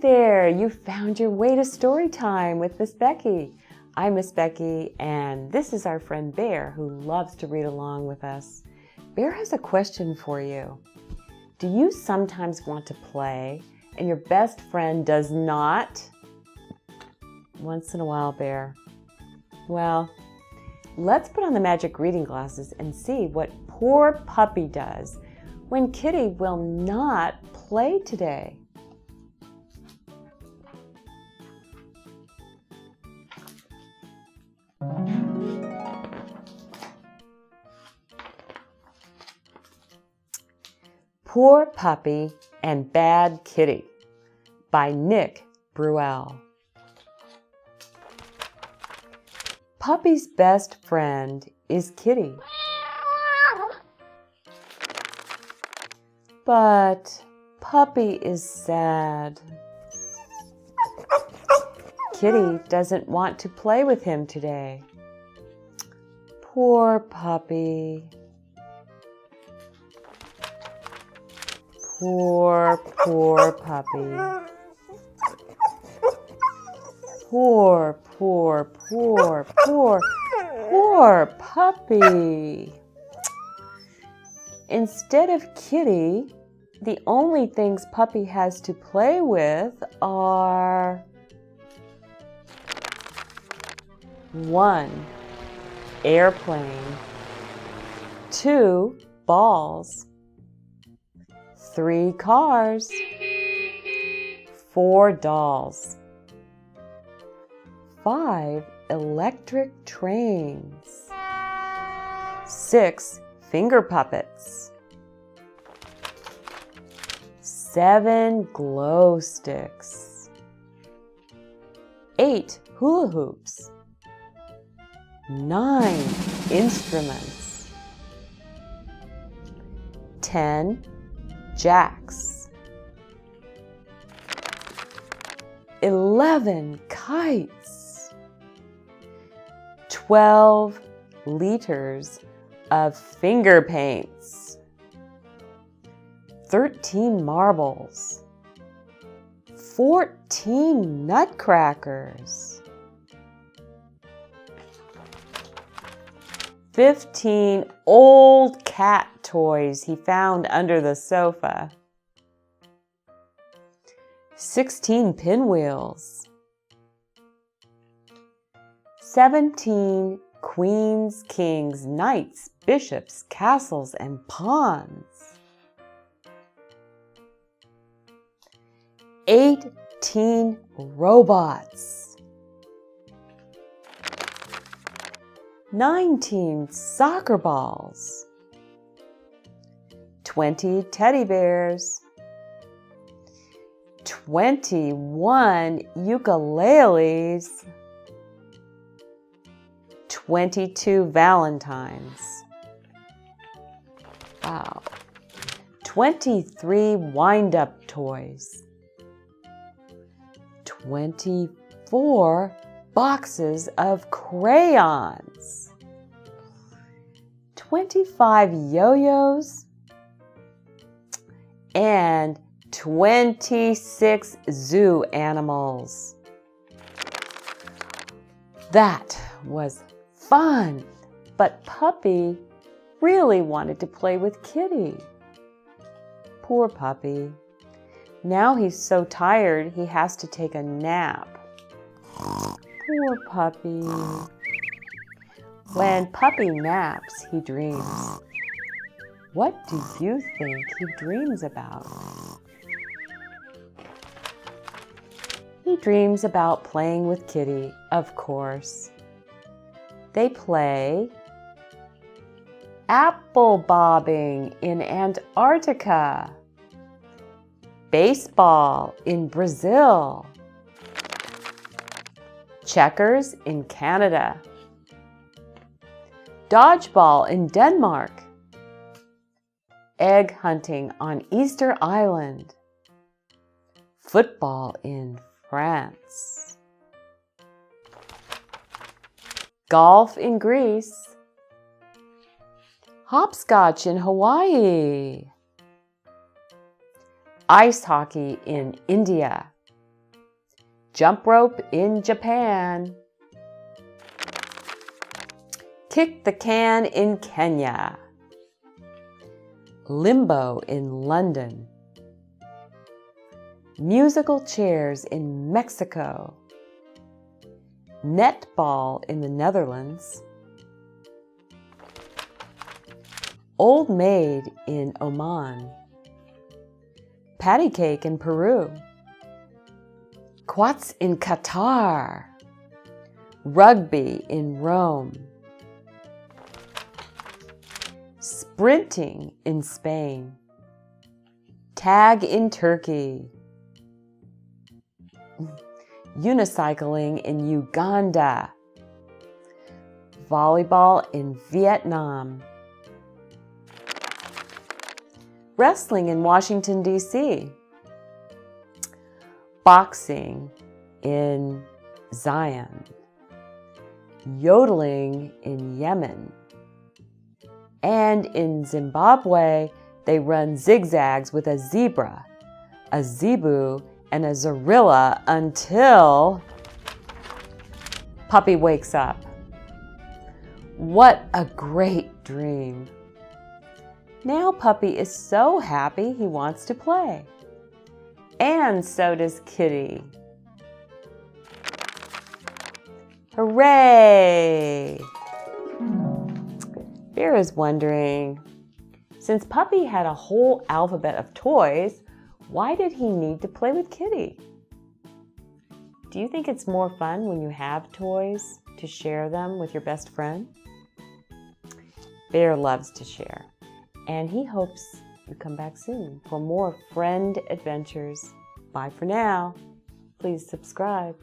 there, you found your way to story time with Miss Becky. I'm Miss Becky, and this is our friend Bear who loves to read along with us. Bear has a question for you. Do you sometimes want to play and your best friend does not? Once in a while, Bear. Well, let's put on the magic reading glasses and see what poor puppy does when Kitty will not play today. Poor Puppy and Bad Kitty by Nick Bruel. Puppy's best friend is Kitty. But Puppy is sad. Kitty doesn't want to play with him today. Poor puppy. Poor, poor puppy. Poor, poor, poor, poor, poor puppy. Instead of Kitty, the only things Puppy has to play with are one, airplane, two, balls, three cars, four dolls, five electric trains, six finger puppets, seven glow sticks, eight hula hoops, nine instruments, ten jacks, eleven kites, twelve liters of finger paints, 13 marbles, 14 nutcrackers, 15 old cat toys he found under the sofa, 16 pinwheels, 17 queens, kings, knights, bishops, castles, and pawns. 18 robots. 19 soccer balls. 20 teddy bears. 21 ukuleles. 22 valentines. Wow. 23 wind up toys. 24 boxes of crayons. 25 yo yo's. And 26 zoo animals. That was fun, but Puppy really wanted to play with Kitty. Poor Puppy. Now he's so tired he has to take a nap. Poor Puppy. When Puppy naps, he dreams. What do you think he dreams about? He dreams about playing with Kitty, of course. They play apple bobbing in Antarctica, baseball in Brazil, checkers in Canada, dodgeball in Denmark, egg hunting on Easter Island, football in France, golf in Greece, hopscotch in Hawaii, ice hockey in India, Jump rope in Japan. Kick the can in Kenya. Limbo in London. Musical chairs in Mexico. Netball in the Netherlands. Old Maid in Oman. Patty cake in Peru. Quoits in Qatar. Rugby in Rome. Sprinting in Spain. Tag in Turkey. Unicycling in Uganda. Volleyball in Vietnam. Wrestling in Washington, D.C. Boxing in Zion. Yodeling in Yemen. And in Zimbabwe, they run zigzags with a zebra, a zebu, and a zorilla until Puppy wakes up. What a great dream. Now Puppy is so happy he wants to play. And so does Kitty. Hooray! Bear is wondering, since Puppy had a whole alphabet of toys, why did he need to play with Kitty? Do you think it's more fun when you have toys to share them with your best friend? Bear loves to share, and he hopes you come back soon for more friend adventures. Bye for now. Please subscribe.